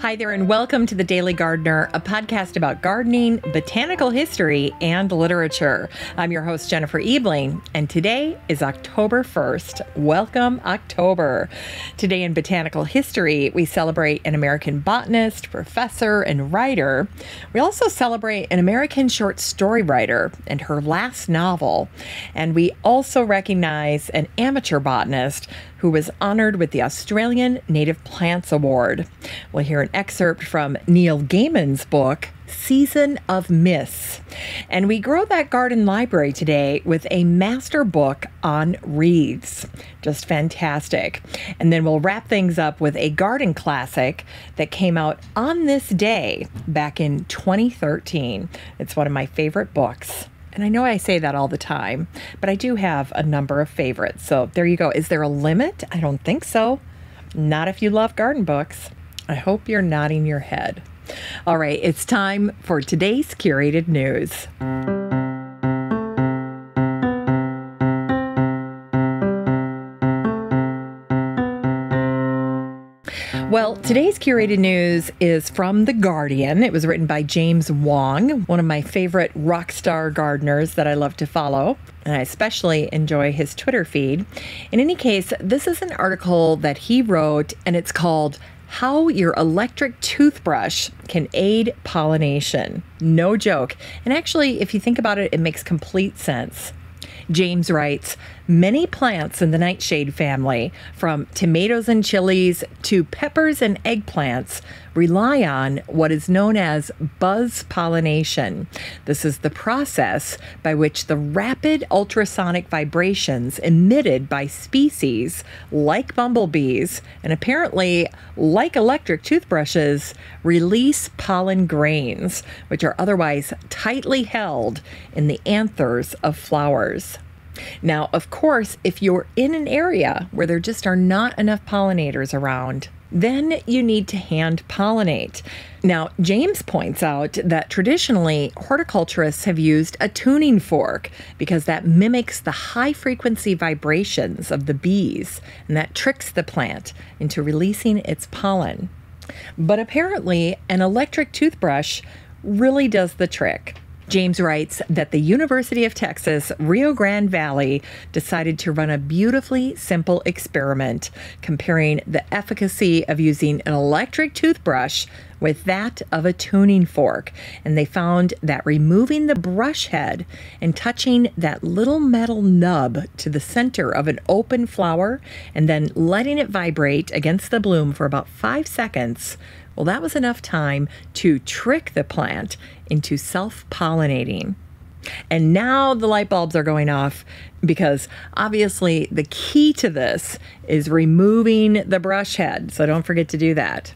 Hi there, and welcome to The Daily Gardener, a podcast about gardening, botanical history, and literature. I'm your host, Jennifer Ebling, and today is October 1st. Welcome, October. Today in botanical history, we celebrate an American botanist, professor, and writer. We also celebrate an American short story writer and her last novel. And we also recognize an amateur botanist who was honored with the Australian Native Plants Award. We'll hear an excerpt from Neil Gaiman's book, Season of Mists. And we grow that garden library today with a master book on wreaths. Just fantastic. And then we'll wrap things up with a garden classic that came out on this day back in 2013. It's one of my favorite books. And I know I say that all the time, but I do have a number of favorites. So there you go. Is there a limit? I don't think so. Not if you love garden books. I hope you're nodding your head. All right, it's time for today's curated news. Today's curated news is from The Guardian. It was written by James Wong, one of my favorite rock star gardeners that I love to follow. And I especially enjoy his Twitter feed. In any case, this is an article that he wrote, and it's called how your electric toothbrush can aid pollination. No joke. And actually, if you think about it, it makes complete sense. James writes Many plants in the nightshade family, from tomatoes and chilies to peppers and eggplants, rely on what is known as buzz pollination. This is the process by which the rapid ultrasonic vibrations emitted by species like bumblebees and apparently like electric toothbrushes release pollen grains, which are otherwise tightly held in the anthers of flowers. Now, of course, if you're in an area where there just are not enough pollinators around, then you need to hand pollinate. Now, James points out that traditionally horticulturists have used a tuning fork because that mimics the high frequency vibrations of the bees and that tricks the plant into releasing its pollen. But apparently, an electric toothbrush really does the trick. James writes that the University of Texas, Rio Grande Valley decided to run a beautifully simple experiment comparing the efficacy of using an electric toothbrush with that of a tuning fork. And they found that removing the brush head and touching that little metal nub to the center of an open flower and then letting it vibrate against the bloom for about five seconds well, that was enough time to trick the plant into self pollinating. And now the light bulbs are going off because obviously the key to this is removing the brush head. So don't forget to do that.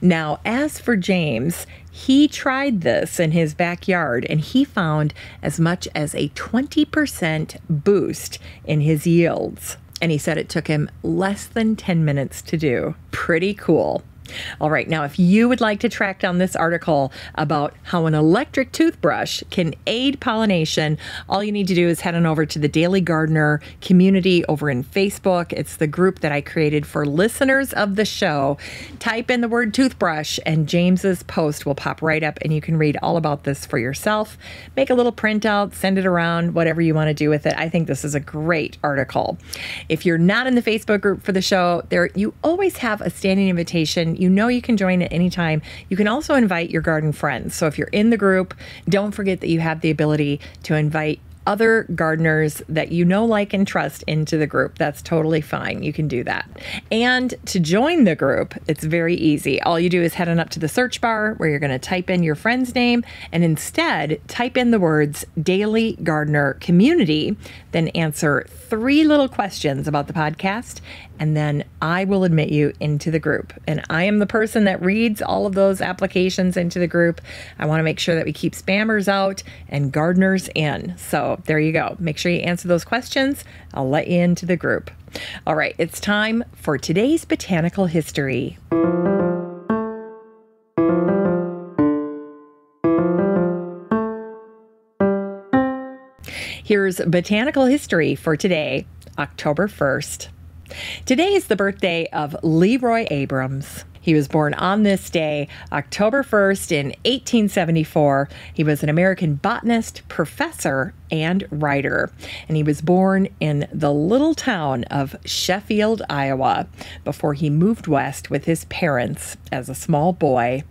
Now, as for James, he tried this in his backyard and he found as much as a 20% boost in his yields. And he said it took him less than 10 minutes to do. Pretty cool. All right, now if you would like to track down this article about how an electric toothbrush can aid pollination, all you need to do is head on over to the Daily Gardener community over in Facebook. It's the group that I created for listeners of the show. Type in the word toothbrush, and James's post will pop right up, and you can read all about this for yourself. Make a little printout, send it around, whatever you want to do with it. I think this is a great article. If you're not in the Facebook group for the show, there you always have a standing invitation you know you can join at any time. You can also invite your garden friends. So if you're in the group, don't forget that you have the ability to invite other gardeners that you know, like, and trust into the group. That's totally fine. You can do that. And to join the group, it's very easy. All you do is head on up to the search bar where you're going to type in your friend's name and instead type in the words Daily Gardener Community, then answer three little questions about the podcast, and then I will admit you into the group. And I am the person that reads all of those applications into the group. I want to make sure that we keep spammers out and gardeners in. So there you go. Make sure you answer those questions. I'll let you into the group. All right, it's time for today's botanical history. Here's botanical history for today, October 1st. Today is the birthday of LeRoy Abrams. He was born on this day, October 1st, in 1874. He was an American botanist, professor, and writer. And he was born in the little town of Sheffield, Iowa, before he moved west with his parents as a small boy.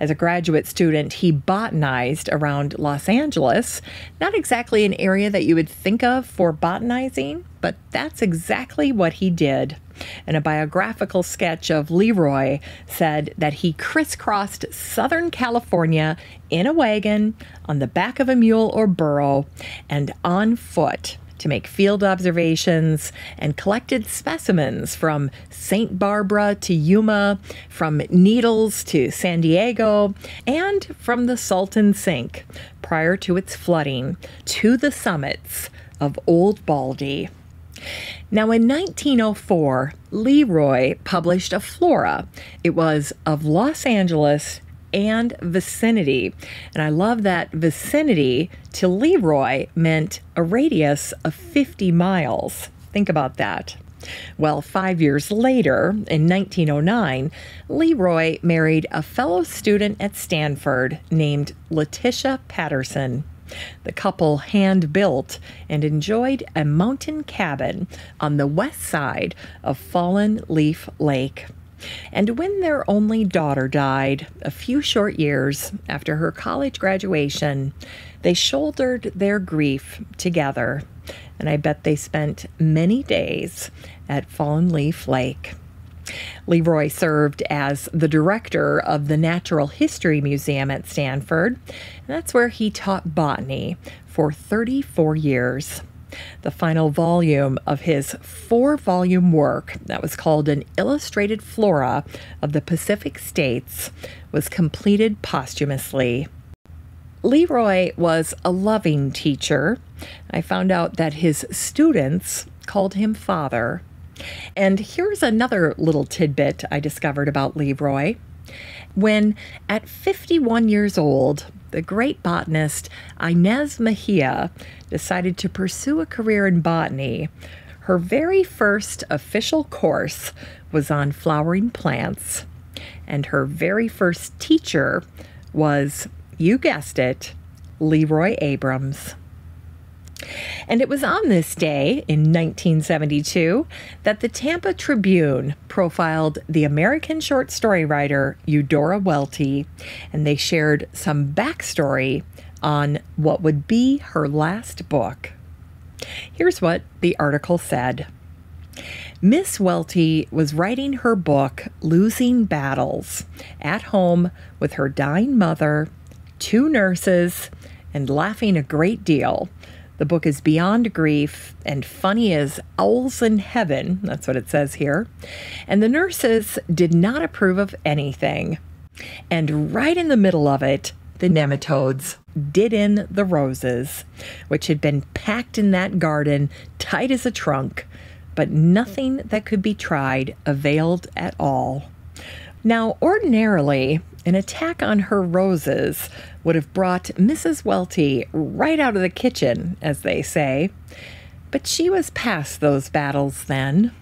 As a graduate student, he botanized around Los Angeles, not exactly an area that you would think of for botanizing, but that's exactly what he did. And a biographical sketch of LeRoy said that he crisscrossed Southern California in a wagon, on the back of a mule or burro, and on foot to make field observations and collected specimens from St. Barbara to Yuma, from Needles to San Diego, and from the Salton Sink prior to its flooding to the summits of Old Baldy. Now, in 1904, LeRoy published a flora. It was of Los Angeles and vicinity. And I love that vicinity to LeRoy meant a radius of 50 miles. Think about that. Well, five years later, in 1909, LeRoy married a fellow student at Stanford named Letitia Patterson. The couple hand built and enjoyed a mountain cabin on the west side of Fallen Leaf Lake. And when their only daughter died a few short years after her college graduation, they shouldered their grief together. And I bet they spent many days at Fallen Leaf Lake. LeRoy served as the director of the Natural History Museum at Stanford, and that's where he taught botany for 34 years. The final volume of his four volume work, that was called An Illustrated Flora of the Pacific States, was completed posthumously. LeRoy was a loving teacher. I found out that his students called him father. And here's another little tidbit I discovered about LeRoy. When, at 51 years old, the great botanist Ynes Mexia decided to pursue a career in botany, her very first official course was on flowering plants. And her very first teacher was, you guessed it, LeRoy Abrams. And it was on this day in 1972 that the Tampa Tribune profiled the American short story writer Eudora Welty, and they shared some backstory on what would be her last book. Here's what the article said. Miss Welty was writing her book, Losing Battles, at home with her dying mother, two nurses, and laughing a great deal the book is beyond grief and funny as owls in heaven. That's what it says here. And the nurses did not approve of anything. And right in the middle of it, the nematodes did in the roses, which had been packed in that garden tight as a trunk, but nothing that could be tried availed at all. Now, ordinarily, an attack on her roses would have brought Mrs. Welty right out of the kitchen, as they say. But she was past those battles then.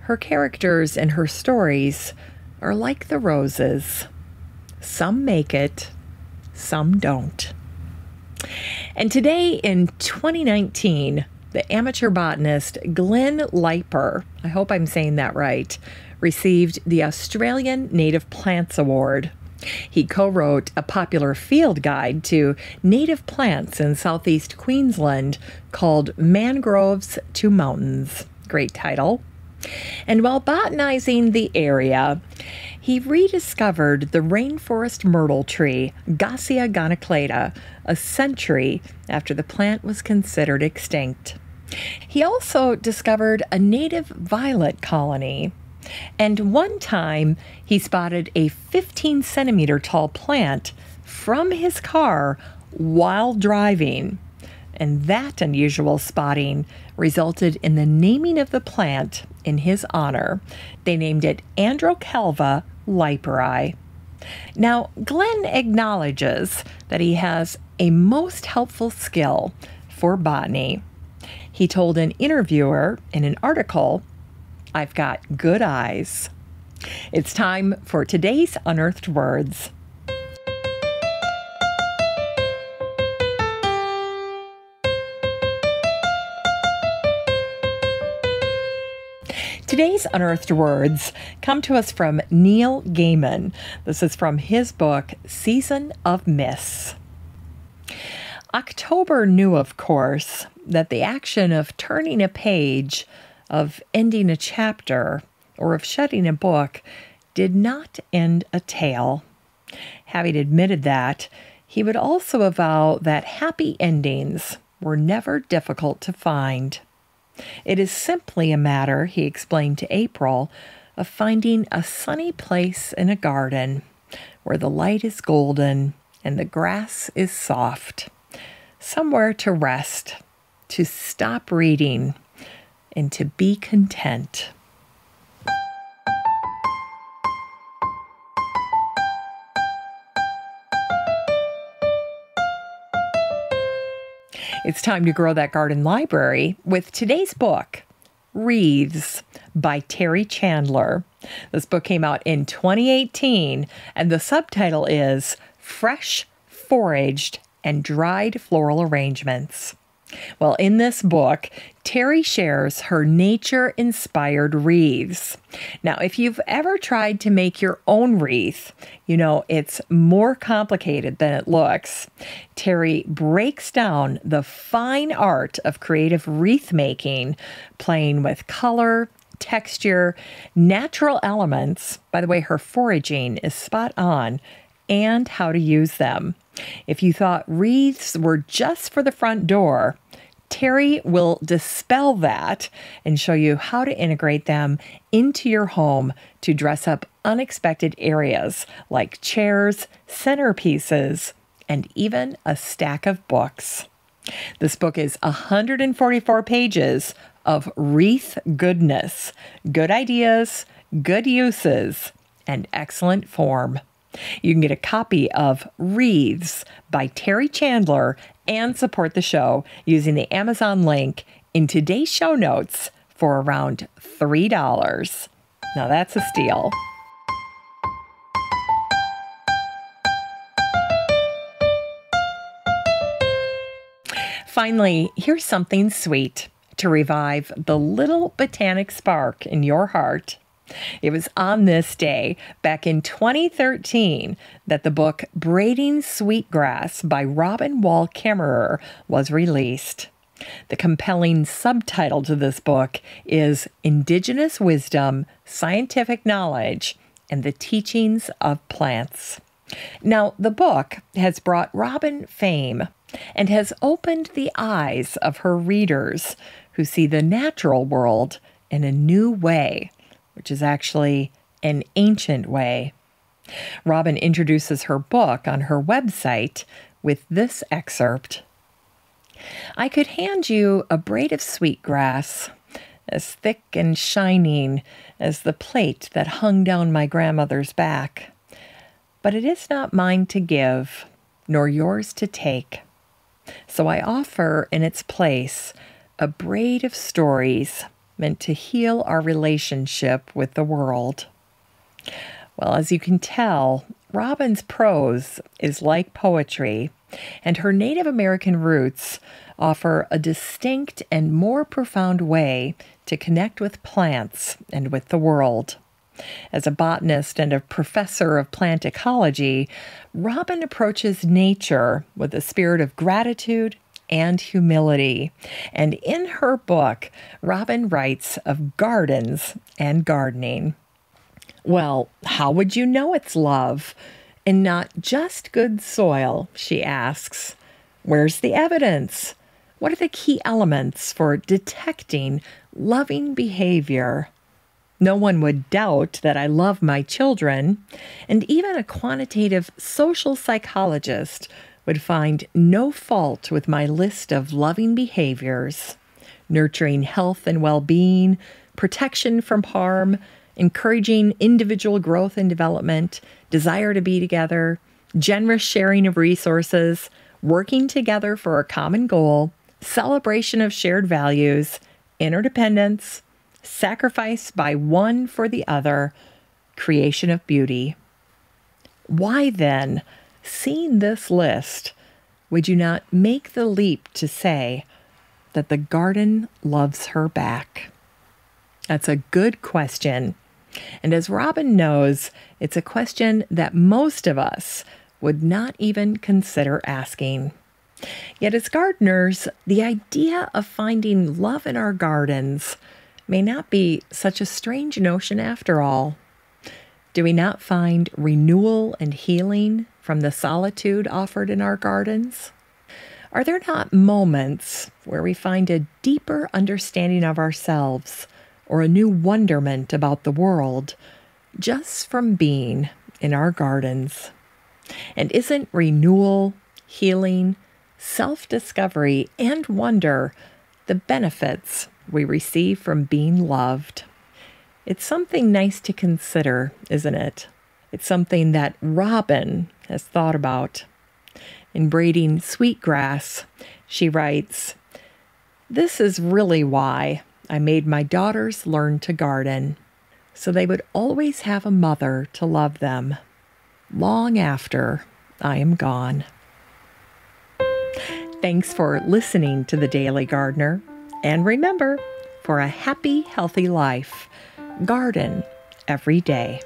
Her characters and her stories are like the roses. Some make it, some don't. And today in 2019, the amateur botanist Glenn Leiper, I hope I'm saying that right, received the Australian Native Plants Award. He co wrote a popular field guide to native plants in southeast Queensland called Mangroves to Mountains. Great title. And while botanizing the area, he rediscovered the rainforest myrtle tree, Gossia gonoclada, a century after the plant was considered extinct. He also discovered a native violet colony and one time he spotted a 15 centimeter tall plant from his car while driving. And that unusual spotting resulted in the naming of the plant in his honor. They named it Androcalva leiperi. Now, Glenn acknowledges that he has a most helpful skill for botany. He told an interviewer in an article I've got good eyes. It's time for today's unearthed words. Today's unearthed words come to us from Neil Gaiman. This is from his book, Season of Mists. October knew, of course, that the action of turning a page, of ending a chapter, or of shutting a book did not end a tale. Having admitted that, he would also avow that happy endings were never difficult to find. It is simply a matter, he explained to April, of finding a sunny place in a garden where the light is golden and the grass is soft, somewhere to rest, to stop reading, and to be content. It's time to grow that garden library with today's book, Wreaths by Terri Chandler. This book came out in 2018, and the subtitle is Fresh, Foraged, and Dried Floral Arrangements. Well, in this book, Terri shares her nature inspired wreaths. Now, if you've ever tried to make your own wreath, you know it's more complicated than it looks. Terri breaks down the fine art of creative wreath making, playing with color, texture, natural elements. By the way, her foraging is spot on, and how to use them. If you thought wreaths were just for the front door, Terri will dispel that and show you how to integrate them into your home to dress up unexpected areas like chairs, centerpieces, and even a stack of books. This book is 144 pages of wreath goodness, good ideas, good uses, and excellent form. You can get a copy of Wreaths by Terri Chandler and support the show using the Amazon link in today's show notes for around $3. Now that's a steal. Finally, here's something sweet to revive the little botanic spark in your heart. It was on this day, back in 2013, that the book Braiding Sweetgrass by Robin Wall Kimmerer was released. The compelling subtitle to this book is Indigenous Wisdom, Scientific Knowledge, and the Teachings of Plants. Now, the book has brought Robin fame and has opened the eyes of her readers who see the natural world in a new way which is actually an ancient way. Robin introduces her book on her website with this excerpt I could hand you a braid of sweetgrass, as thick and shining as the plait that hung down my grandmother's back, but it is not mine to give, nor yours to take. So I offer in its place a braid of stories meant to heal our relationship with the world. Well, as you can tell, Robin's prose is like poetry, and her Native American roots offer a distinct and more profound way to connect with plants and with the world. As a botanist and a professor of plant ecology, Robin approaches nature with a spirit of gratitude and humility. And in her book, Robin writes of gardens and gardening. Well, how would you know it's love and not just good soil? She asks. Where's the evidence? What are the key elements for detecting loving behavior? No one would doubt that I love my children, and even a quantitative social psychologist would find no fault with my list of loving behaviors nurturing health and well being, protection from harm, encouraging individual growth and development, desire to be together, generous sharing of resources, working together for a common goal, celebration of shared values, interdependence, sacrifice by one for the other, creation of beauty. Why then, seeing this list, would you not make the leap to say that the garden loves her back? That's a good question. And as Robin knows, it's a question that most of us would not even consider asking. Yet, as gardeners, the idea of finding love in our gardens may not be such a strange notion after all. Do we not find renewal and healing from the solitude offered in our gardens? Are there not moments where we find a deeper understanding of ourselves or a new wonderment about the world just from being in our gardens? And isn't renewal, healing, self discovery, and wonder the benefits we receive from being loved? It's something nice to consider, isn't it? It's something that Robin has thought about. In Braiding Sweetgrass, she writes, This is really why I made my daughters learn to garden, so they would always have a mother to love them long after I am gone. Thanks for listening to The Daily Gardener. And remember, for a happy, healthy life, garden every day.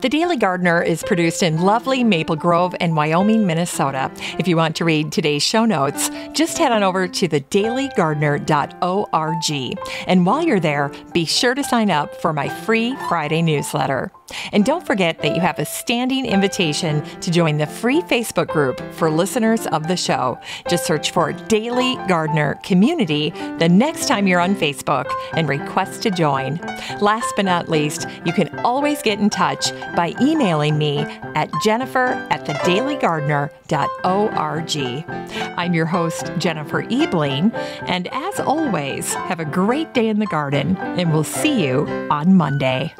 The Daily Gardener is produced in lovely Maple Grove in Wyoming, Minnesota. If you want to read today's show notes, just head on over to thedailygardener.org. And while you're there, be sure to sign up for my free Friday newsletter. And don't forget that you have a standing invitation to join the free Facebook group for listeners of the show. Just search for Daily Gardener Community the next time you're on Facebook and request to join. Last but not least, you can always get in touch by emailing me at jennifer at thedailygardener.org. I'm your host, Jennifer Ebling, and as always, have a great day in the garden, and we'll see you on Monday.